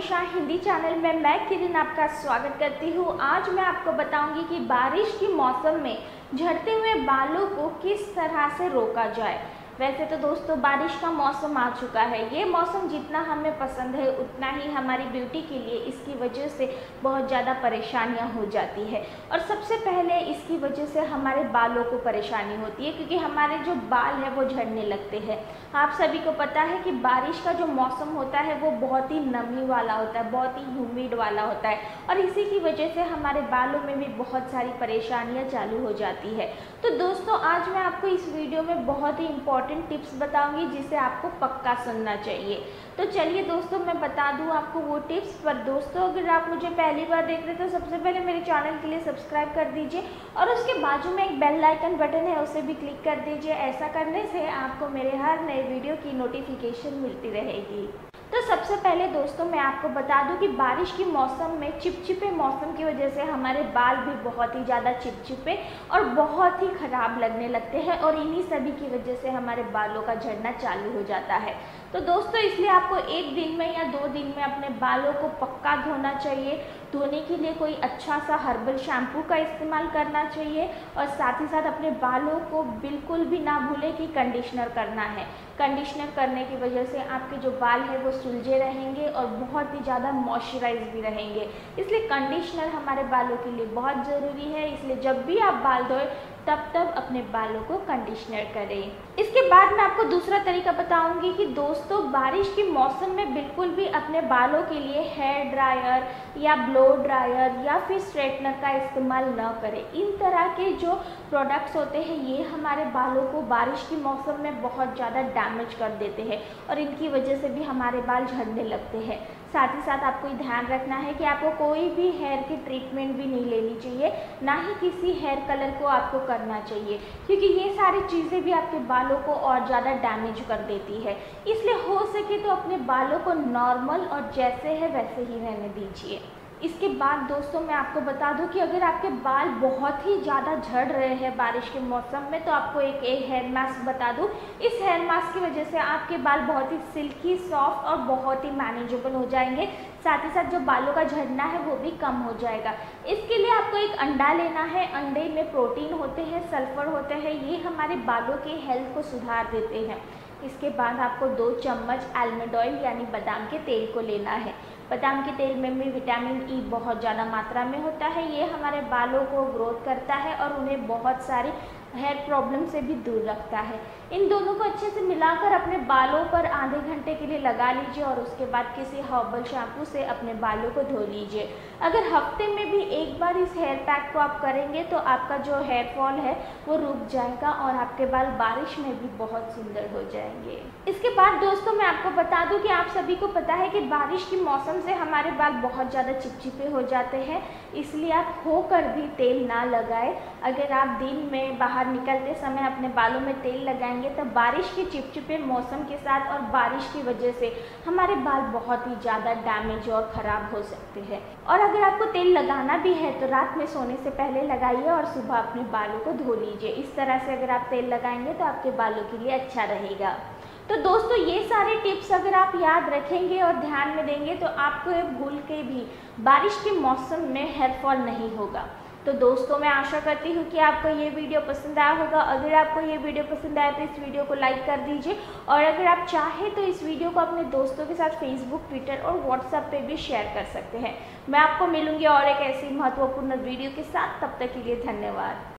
Shah Hindi channel में मैं किरण आपका स्वागत करती हूँ। आज मैं आपको बताऊँगी कि बारिश के मौसम में झड़ते हुए बालों को किस तरह से रोका जाए। वैसे तो दोस्तों, बारिश का मौसम आ चुका है। ये मौसम जितना हमें पसंद है, उतना ही हमारी ब्यूटी के लिए इसकी वजह से बहुत ज़्यादा परेशानियाँ हो जाती है। और सबसे पहले इसकी वजह से हमारे बालों को परेशानी होती है, क्योंकि हमारे जो बाल है, वो झड़ने लगते हैं। आप सभी को पता है कि बारिश का जो मौसम होता है, वो बहुत ही नमी वाला होता है, बहुत ही ह्यूमिड वाला होता है। और इसी की वजह से हमारे बालों में भी बहुत सारी परेशानियाँ चालू हो जाती है। तो दोस्तों, आज मैं आपको इस वीडियो में बहुत ही इंपॉर्टेंट इंपॉर्टेंट टिप्स बताऊँगी, जिसे आपको पक्का सुनना चाहिए। तो चलिए दोस्तों, मैं बता दूँ आपको वो टिप्स पर दोस्तों, अगर आप मुझे पहली बार देख रहे हैं तो सबसे पहले मेरे चैनल के लिए सब्सक्राइब कर दीजिए और उसके बाजू में एक बेल लाइकन बटन है, उसे भी क्लिक कर दीजिए। ऐसा करने से आपको मेरे हर नए वीडियो की नोटिफिकेशन मिलती रहेगी। तो सबसे पहले दोस्तों मैं आपको बता दूँ कि बारिश की मौसम में, चिपचिपे मौसम की वजह से हमारे बाल भी बहुत ही ज़्यादा चिपचिपे और बहुत ही ख़राब लगने लगते हैं और इन्हीं सभी की वजह से हमारे बालों का झड़ना चालू हो जाता है। तो दोस्तों इसलिए आपको एक दिन में या दो दिन में अपने बालों को पक्का धोना चाहिए धोने के लिए कोई अच्छा सा हर्बल शैम्पू का इस्तेमाल करना चाहिए और साथ ही साथ अपने बालों को बिल्कुल भी ना भूलें कि कंडीशनर करना है। कंडीशनर करने की वजह से आपके जो बाल है वो सुलझे रहेंगे और बहुत ही ज़्यादा मॉइस्चराइज भी रहेंगे। इसलिए कंडीशनर हमारे बालों के लिए बहुत ज़रूरी है। इसलिए जब भी आप बाल धोए तब तब अपने बालों को कंडीशनर करें। इसके बाद मैं आपको दूसरा तरीका बताऊँगी कि दोस्तों, बारिश के मौसम में बिल्कुल भी अपने बालों के लिए हेयर ड्रायर या ब्लो ड्रायर या फिर स्ट्रेटनर का इस्तेमाल न करें। इन तरह के जो प्रोडक्ट्स होते हैं, ये हमारे बालों को बारिश के मौसम में बहुत ज़्यादा डैमेज कर देते हैं और इनकी वजह से भी हमारे बाल झड़ने लगते हैं। साथ ही साथ आपको ये ध्यान रखना है कि आपको कोई भी हेयर की ट्रीटमेंट भी नहीं लेनी चाहिए, ना ही किसी हेयर कलर को आपको करना चाहिए, क्योंकि ये सारी चीज़ें भी आपके बालों को और ज़्यादा डैमेज कर देती है। इसलिए हो सके तो अपने बालों को नॉर्मल और जैसे है वैसे ही रहने दीजिए। इसके बाद दोस्तों मैं आपको बता दूँ कि अगर आपके बाल बहुत ही ज़्यादा झड़ रहे हैं बारिश के मौसम में तो आपको एक एक हेयर मास्क बता दूँ। इस हेयर मास्क की वजह से आपके बाल बहुत ही सिल्की सॉफ्ट और बहुत ही मैनेजेबल हो जाएँगे। साथ ही साथ जो बालों का झड़ना है, वो भी कम हो जाएगा। इसके लिए आपको एक अंडा लेना है। अंडे में प्रोटीन होते हैं सल्फ़र होते हैं। ये हमारे बालों के हेल्थ को सुधार देते हैं। इसके बाद आपको दो चम्मच आलमंड ऑयल यानी बादाम के तेल को लेना है। बादाम के तेल में भी विटामिन ई बहुत ज़्यादा मात्रा में होता है। ये हमारे बालों को ग्रोथ करता है और उन्हें बहुत सारी हेयर प्रॉब्लम से भी दूर रखता है। इन दोनों को अच्छे से मिलाकर अपने बालों पर आधे घंटे के लिए लगा लीजिए और उसके बाद किसी हर्बल शैम्पू से अपने बालों को धो लीजिए। अगर हफ़्ते में भी एक बार इस हेयर पैक को आप करेंगे तो आपका जो हेयर फॉल है वो रुक जाएगा और आपके बाल बारिश में भी बहुत सुंदर हो जाएँगे। इसके बाद दोस्तों मैं आपको बता दूँ कि आप सभी को पता है कि बारिश के मौसम से हमारे बाल बहुत ज़्यादा चिपचिपे हो जाते हैं, इसलिए आप होकर भी तेल ना लगाए। अगर आप दिन में बाहर निकलते समय अपने बालों में तेल लगाएँगे तो बारिश के चिपचिपे मौसम के साथ और बारिश की वजह से हमारे बाल बहुत ही ज़्यादा डैमेज और ख़राब हो सकते हैं। और अगर आपको तेल लगाना भी है तो रात में सोने से पहले लगाइए और सुबह अपने बालों को धो लीजिए। इस तरह से अगर आप तेल लगाएँगे तो आपके बालों के लिए अच्छा रहेगा। तो दोस्तों, ये सारे टिप्स अगर आप याद रखेंगे और ध्यान में देंगे तो आपको ये भूल के भी बारिश के मौसम में हेयर फॉल नहीं होगा। तो दोस्तों, मैं आशा करती हूँ कि आपको ये वीडियो पसंद आया होगा। अगर आपको ये वीडियो पसंद आया तो इस वीडियो को लाइक कर दीजिए। और अगर आप चाहें तो इस वीडियो को अपने दोस्तों के साथ फेसबुक ट्विटर और व्हाट्सएप पे भी शेयर कर सकते हैं। मैं आपको मिलूँगी और एक ऐसी महत्वपूर्ण वीडियो के साथ। तब तक के लिए धन्यवाद।